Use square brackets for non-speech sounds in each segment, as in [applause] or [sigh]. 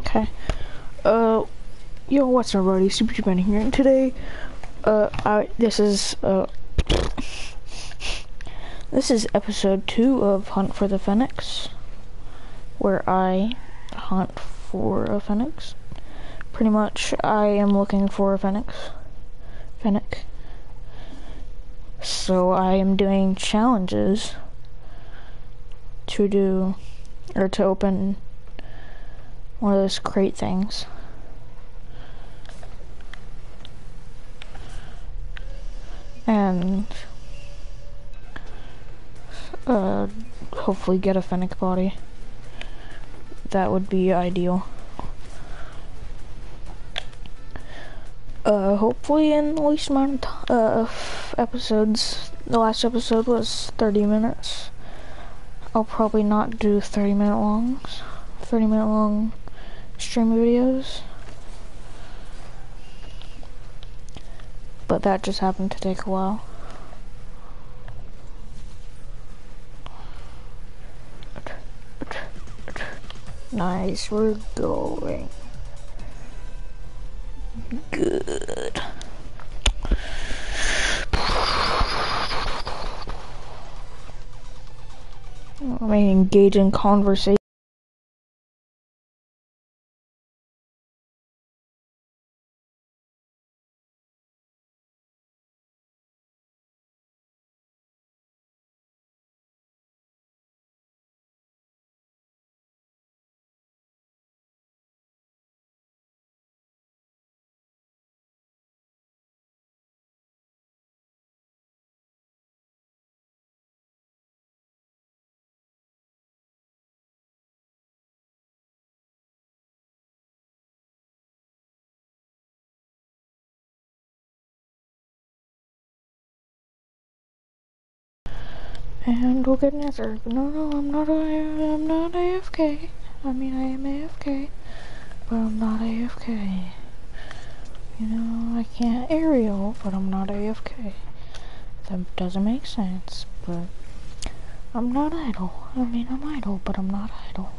Okay. Uh, yo, what's up, everybody? Super Japan here, and today, uh, I this is uh, [laughs] this is episode two of Hunt for the Fennec, where I hunt for a fennec. Pretty much, I am looking for a fennec. Fennec. So I am doing challenges to do or to open one of those crate things. And uh, hopefully get a Fennec body. That would be ideal. Uh, hopefully in the least amount of episodes. The last episode was 30 minutes. I'll probably not do 30 minute longs. 30 minute long stream videos. But that just happened to take a while. Nice, we're going. Good. I mean, engage in conversation. And we'll get an answer. No, no, I'm not. I'm not AFK. I mean, I am AFK, but I'm not AFK. You know, I can't aerial, but I'm not AFK. That doesn't make sense, but I'm not idle. I mean, I'm idle, but I'm not idle.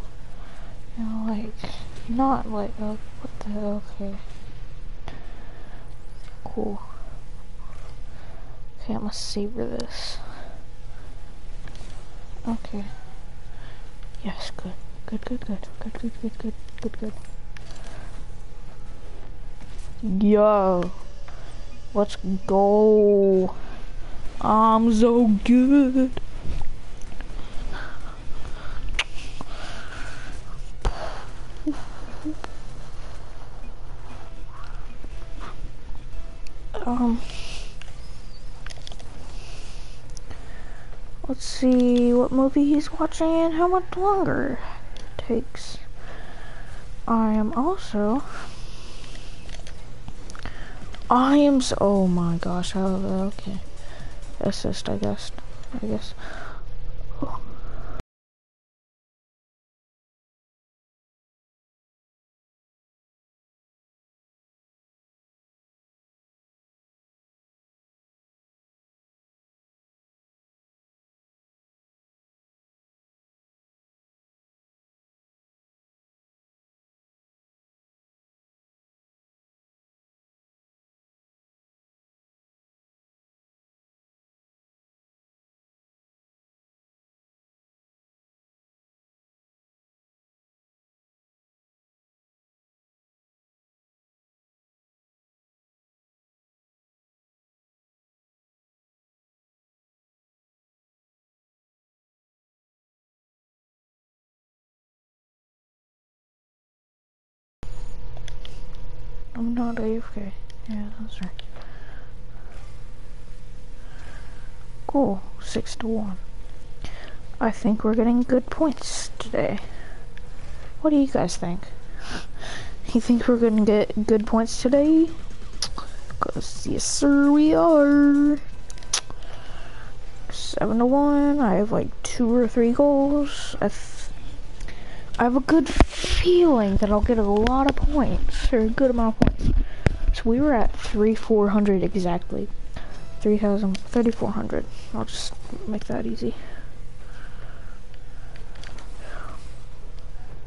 You know, like, not like, uh, what the, hell, okay. Cool. Okay, I'm gonna savor this. Okay. Yes, good. Good, good, good. Good, good, good, good, good, good. Yo. Let's go. I'm so good. Um. Let's see what movie he's watching and how much longer it takes. I am also. I am so. Oh my gosh. Oh, okay. Assist, I guess. I guess. I'm not AFK. Yeah, that's right. Cool. Six to one. I think we're getting good points today. What do you guys think? You think we're gonna get good points today? Cause yes sir we are. Seven to one. I have like two or three goals. I I have a good feeling that I'll get a lot of points, or a good amount of points. So we were at three, four hundred exactly. 3,000, 3,400. I'll just make that easy.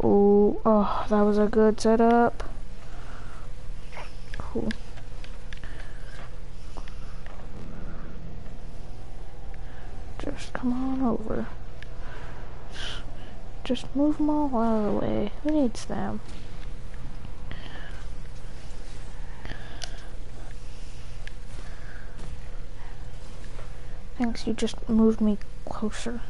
Oh, oh, that was a good setup. Cool. Just come on over. Just move them all out of the way. Who needs them? Thanks, you just moved me closer.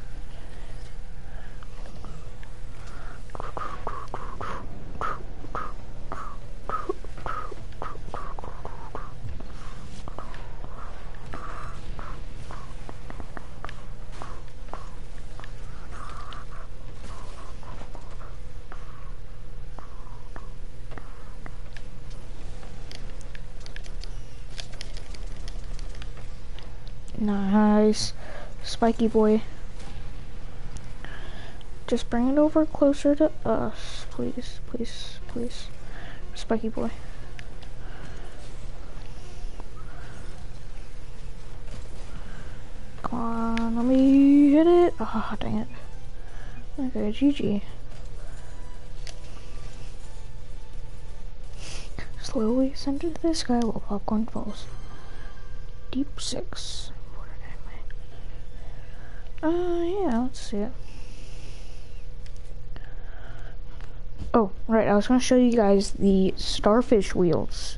Nice. Spiky boy. Just bring it over closer to us, please, please, please. Spiky boy. Come on, let me hit it. Ah, oh, dang it. Okay, GG. Slowly into the sky while popcorn falls. Deep six. Uh, yeah, let's see it. Oh, right, I was going to show you guys the starfish wheels.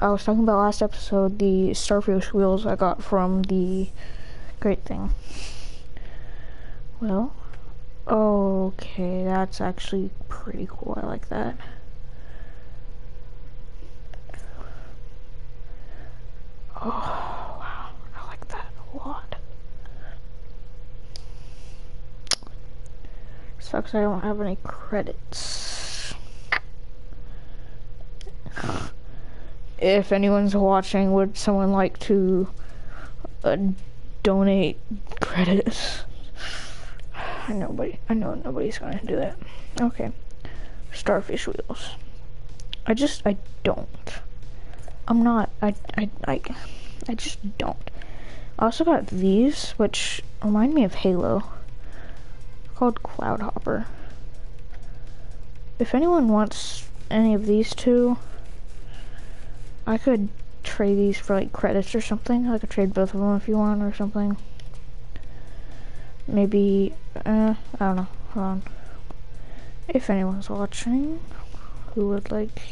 I was talking about last episode, the starfish wheels I got from the great thing. Well, okay, that's actually pretty cool. I like that. Oh, wow, I like that a lot. Sucks I don't have any credits. If anyone's watching, would someone like to uh, donate credits? Nobody, I know nobody's gonna do that. Okay, starfish wheels. I just, I don't. I'm not, I, I, I, I just don't. I also got these, which remind me of Halo called Cloudhopper. If anyone wants any of these two, I could trade these for like credits or something. I could trade both of them if you want or something. Maybe, uh, I don't know. Hold on. If anyone's watching who would like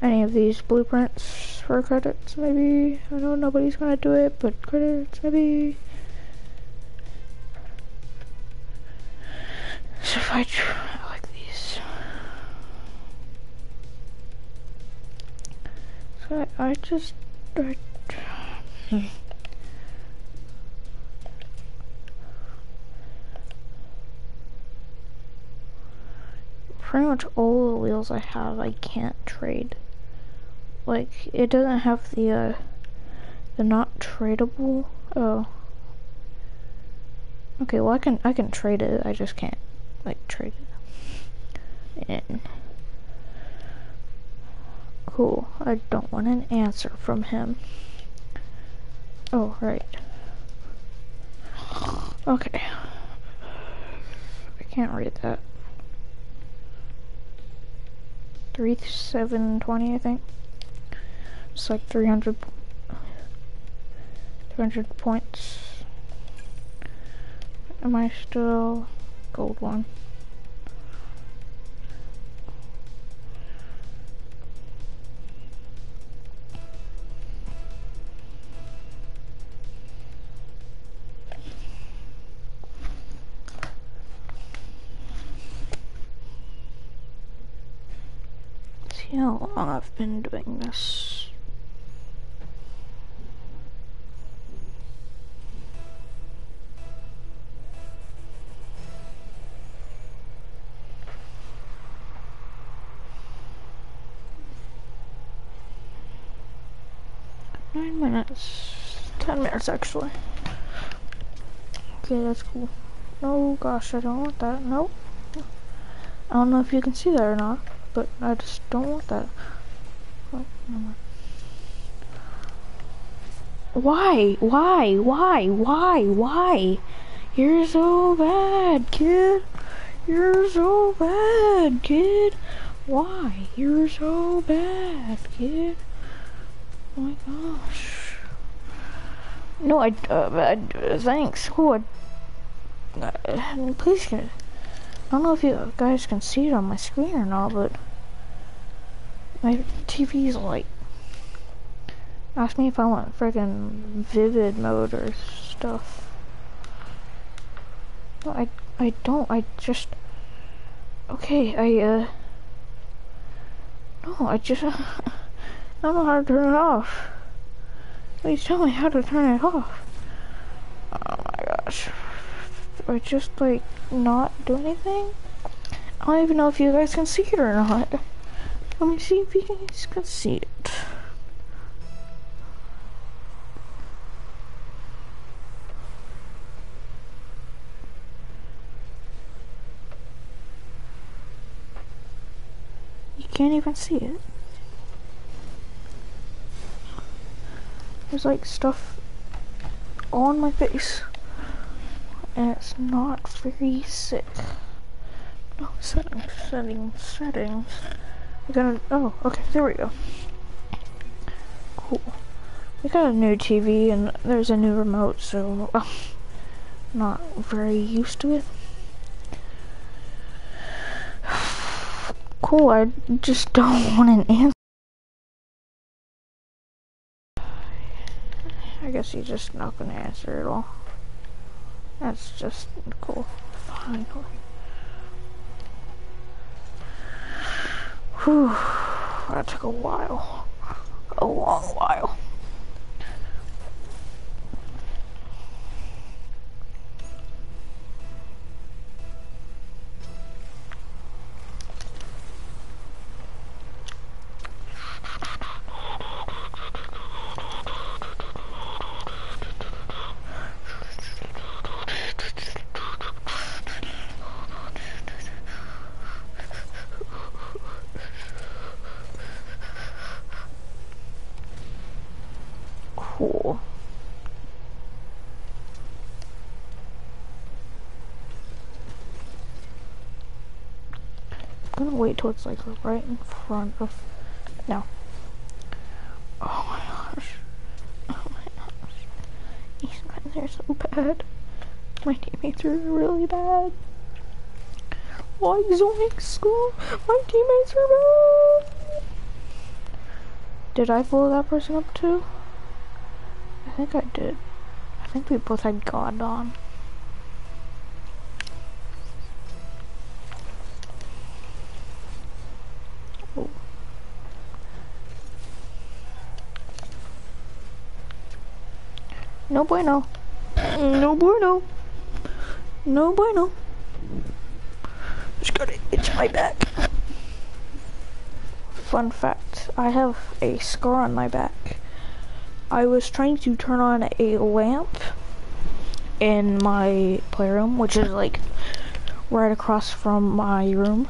any of these blueprints for credits, maybe. I know nobody's gonna do it, but credits, maybe. So if I try like these. So I, I just I, [laughs] pretty much all the wheels I have I can't trade. Like it doesn't have the uh the not tradable oh Okay, well I can I can trade it, I just can't like it in. Cool. I don't want an answer from him. Oh, right. Okay. I can't read that. Three seven twenty, I think. It's like 300, 300 points. Am I still gold one. See how long I've been doing this. Nine minutes. Ten minutes, actually. Okay, that's cool. Oh gosh, I don't want that. Nope. I don't know if you can see that or not, but I just don't want that. Oh, Why? Why? Why? Why? Why? You're so bad, kid. You're so bad, kid. Why? You're so bad, kid. Oh my gosh. No, I, uh, I thanks. Cool. I, uh, please, I don't know if you guys can see it on my screen or not, but my TV is like Ask me if I want friggin' vivid mode or stuff. No, I I don't. I just okay. I uh no. I just [laughs] I don't know how to turn it off. Please tell me how to turn it off. Oh my gosh. I just like not do anything? I don't even know if you guys can see it or not. Let me see if you guys can see it. You can't even see it. There's like stuff on my face and it's not very sick. No, settings, settings, settings. We're gonna, oh, okay, there we go. Cool. We got a new TV and there's a new remote, so uh, not very used to it. [sighs] cool, I just don't [laughs] want an answer. Guess he's just not gonna answer at all. That's just cool. Fine. Whew, that took a while. A long while. It's like right in front of no. Oh my gosh. Oh my gosh. So bad. My teammates are really bad. Why zoink school? My teammates are bad. Did I blow that person up too? I think I did. I think we both had God on. No bueno. No bueno. No bueno. Just gotta itch my back. Fun fact, I have a scar on my back. I was trying to turn on a lamp in my playroom, which is like right across from my room.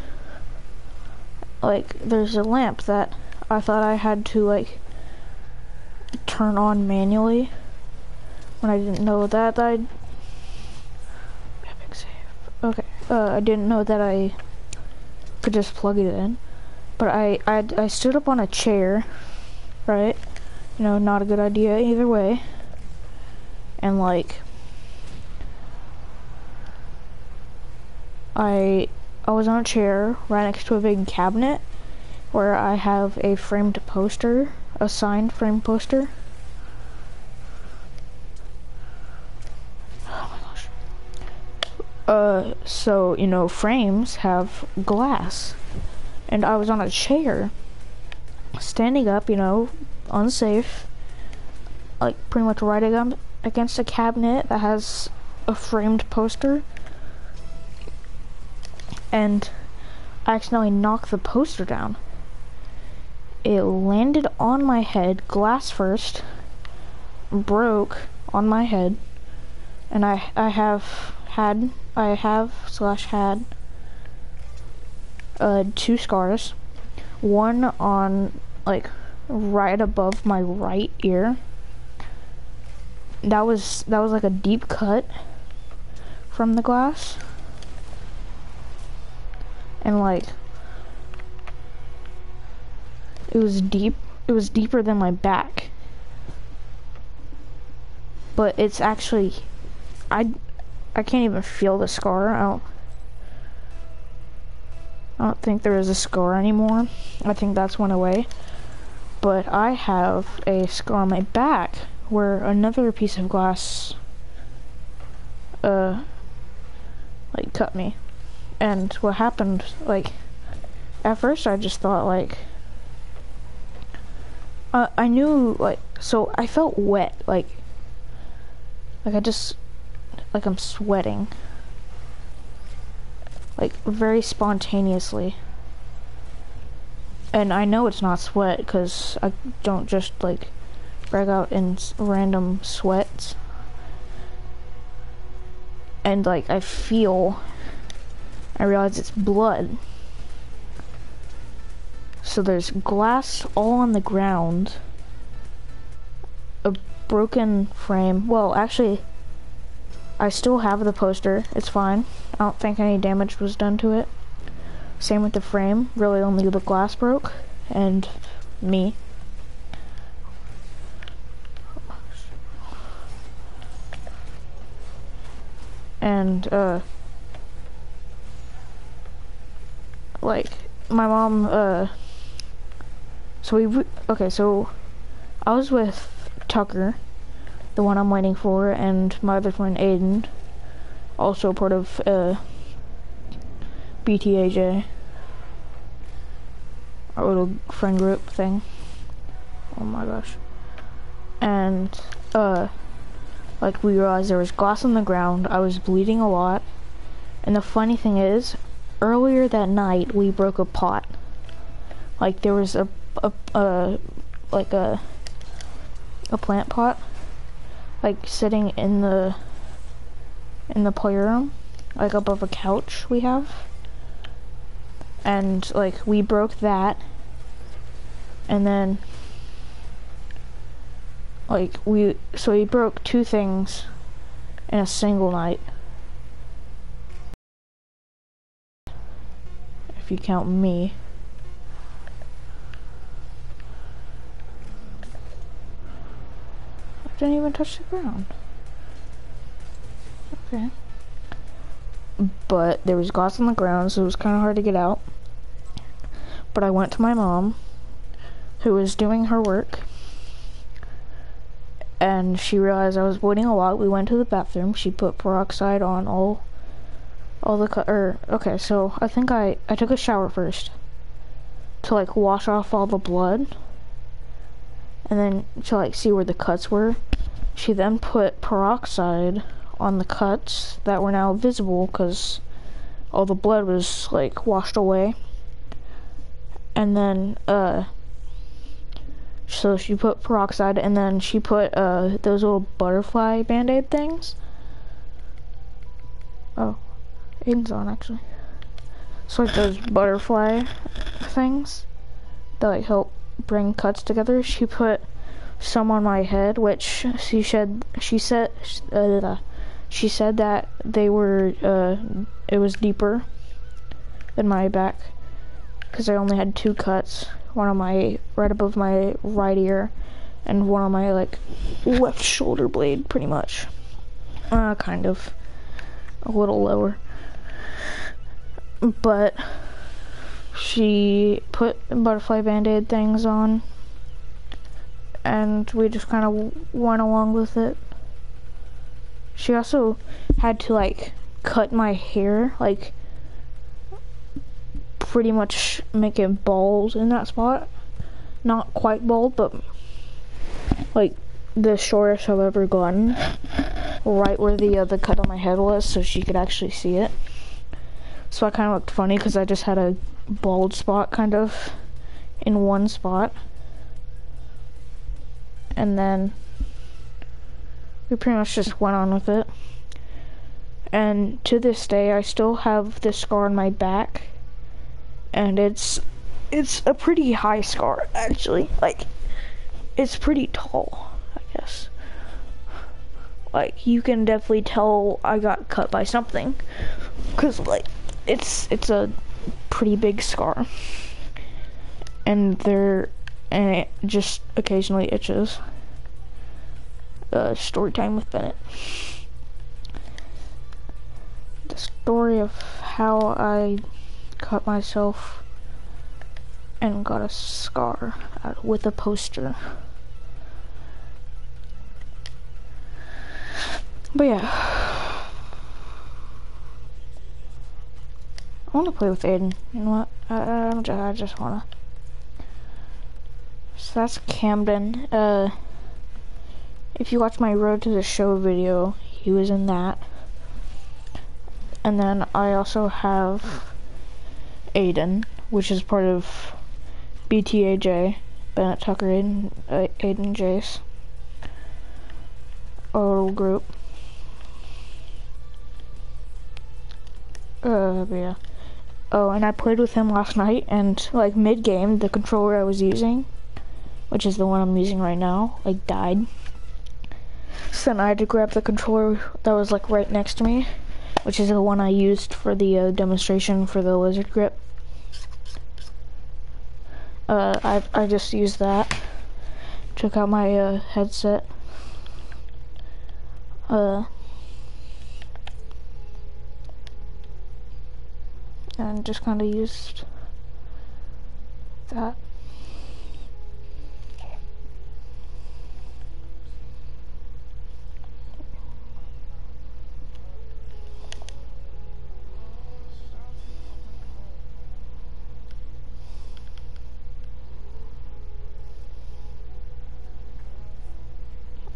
Like, there's a lamp that I thought I had to like turn on manually when I didn't know that I epic save. Okay, uh, I didn't know that I could just plug it in, but I I I stood up on a chair, right? You know, not a good idea either way. And like, I I was on a chair right next to a big cabinet where I have a framed poster, a signed framed poster. Uh, so, you know, frames have glass. And I was on a chair, standing up, you know, unsafe, like pretty much right against a cabinet that has a framed poster. And I accidentally knocked the poster down. It landed on my head, glass first, broke on my head, and I I have had I have slash had uh, two scars. One on like right above my right ear, that was that was like a deep cut from the glass. And like it was deep it was deeper than my back. But it's actually I I can't even feel the scar. I don't I don't think there is a scar anymore. I think that's went away. But I have a scar on my back where another piece of glass uh like cut me. And what happened like at first I just thought like uh, I knew like so I felt wet like like I just like I'm sweating. Like very spontaneously. And I know it's not sweat because I don't just like break out in random sweats. And like I feel I realize it's blood. So there's glass all on the ground. A broken frame well actually I still have the poster. It's fine. I don't think any damage was done to it. Same with the frame. Really only the glass broke. And me. And uh like my mom uh so we okay so I was with Tucker the one I'm waiting for and my other friend Aiden also part of uh BTAJ our little friend group thing oh my gosh and uh like we realized there was glass on the ground. I was bleeding a lot. And the funny thing is, earlier that night we broke a pot. Like there was a, a, a like a a plant pot like sitting in the in the playroom like above a couch we have. And like we broke that. And then like we so we broke two things in a single night. If you count me didn't even touch the ground okay but there was glass on the ground so it was kind of hard to get out but I went to my mom who was doing her work and she realized I was bleeding a lot. We went to the bathroom. She put peroxide on all all the cut or er, okay, so I think I I took a shower first to like wash off all the blood and then to like see where the cuts were. She then put peroxide on the cuts that were now visible cuz all the blood was like washed away. And then uh so she put peroxide and then she put uh, those little butterfly band-aid things. Oh, Aiden's on actually. So like those butterfly things that like help bring cuts together. She put some on my head, which she said she said uh, she said that they were uh, it was deeper than my back because I only had two cuts one on my right above my right ear and one on my like left shoulder blade pretty much. Uh kind of a little lower. But she put butterfly band-aid things on and we just kind of went along with it she also had to like cut my hair like pretty much make it bald in that spot. Not quite bald, but like the shortest I've ever gotten. Right where the uh, cut on my head was, so she could actually see it. So I kind of looked funny because I just had a bald spot kind of in one spot. And then we pretty much just went on with it. And to this day, I still have this scar on my back and it's it's a pretty high scar actually. Like it's pretty tall, I guess. like you can definitely tell I got cut by something, cause like it's it's a pretty big scar, and there and it just occasionally itches. Uh, story time with Bennett. The story of how I cut myself and got a scar with a poster. But yeah. I want to play with Aiden. You know what? I, I, I just want to. That's Camden. Uh, if you watch my Road to the Show video, he was in that. And then I also have Aiden, which is part of BTAJ, Bennett Tucker, Aiden, uh, Aiden Jace. Our little group. Uh, yeah. Oh, and I played with him last night, and like mid game, the controller I was using, which is the one I'm using right now, like died. So then I had to grab the controller that was like right next to me, which is the one I used for the uh, demonstration for the lizard grip. Uh, I I just used that. Took out my uh, headset. Uh. and just kind of used that.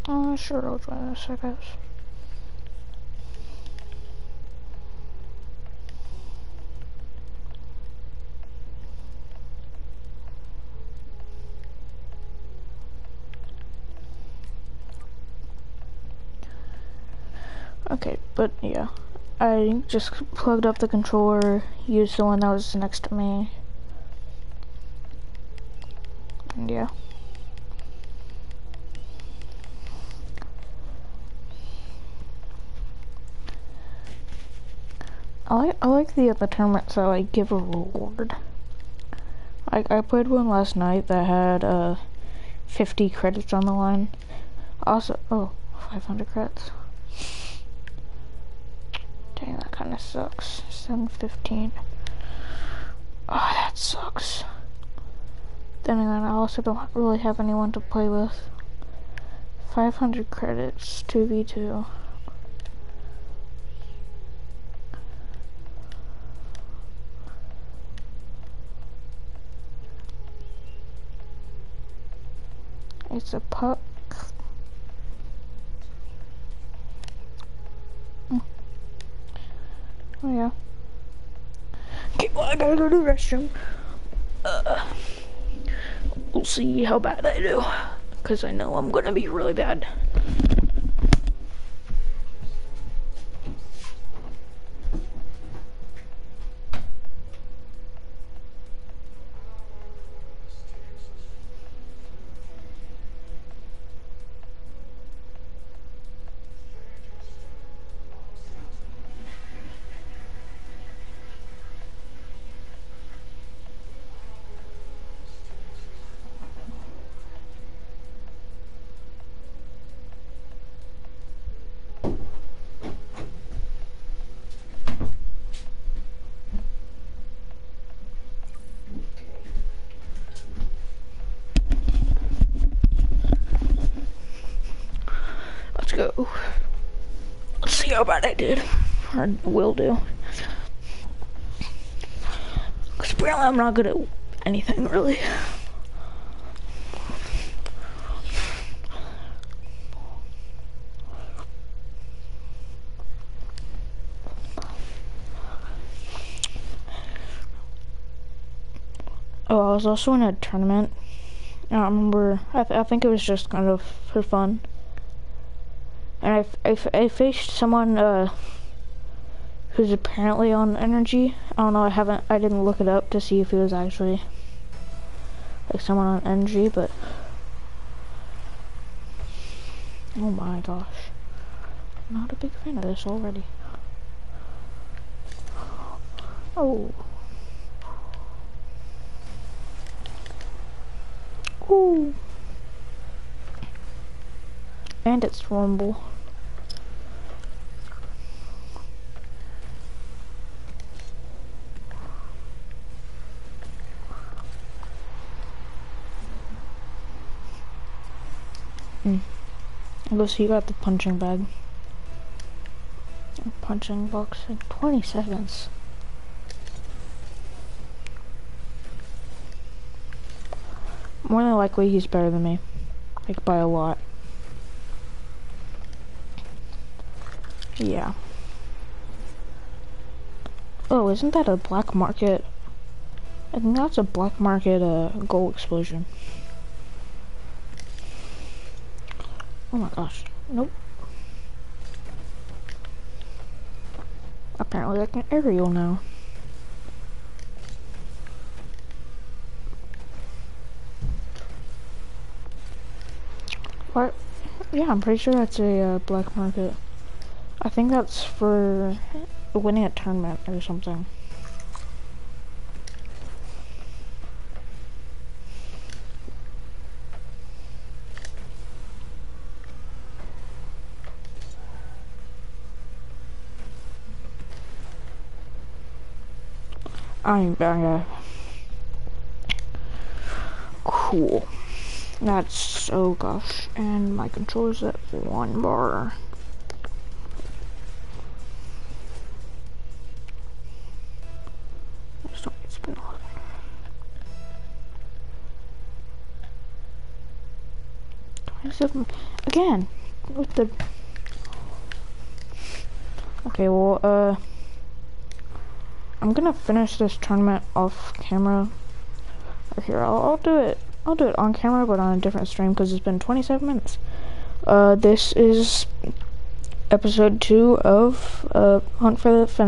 Uh, sure, I'll join us, I guess. Okay, but yeah. I just plugged up the controller, used the one that was next to me. And yeah. Like, I like the other tournaments that like give a reward. Like I played one last night that had uh 50 credits on the line. Also, oh, 500 credits. Dang, that kind of sucks. 715. Oh, that sucks. Then again, I also don't really have anyone to play with. 500 credits, 2v2. It's a puck. Oh yeah. Okay, well I gotta go to the restroom. Uh, we'll see how bad I do. Cause I know I'm gonna be really bad. I did. Or will do. Because apparently I'm not good at anything, really. Oh, I was also in a tournament. I don't remember. I, th I think it was just kind of for fun and I, I, I faced someone uh, who's apparently on NRG. I don't know. I haven't. I didn't look it up to see if he was actually like someone on NRG, but oh my gosh, not a big fan of this already. Oh. Ooh. And it's rumble. Hmm. I guess you got the punching bag. Punching box in 20 seconds. More than likely, he's better than me. Like, by a lot. Yeah. Oh, isn't that a black market? I think that's a black market uh, gold explosion. Oh my gosh. Nope. Apparently I can aerial now. What? Yeah, I'm pretty sure that's a uh, black market. I think that's for winning a tournament or something. I'm uh, cool. That's so gosh, and my controller's at one bar. Again with the. Okay, well, uh. I'm gonna finish this tournament off camera. here, I'll, I'll, do it. I'll do it on camera, but on a different stream because it's been 27 minutes. Uh, this is episode two of uh, Hunt for the Fennec.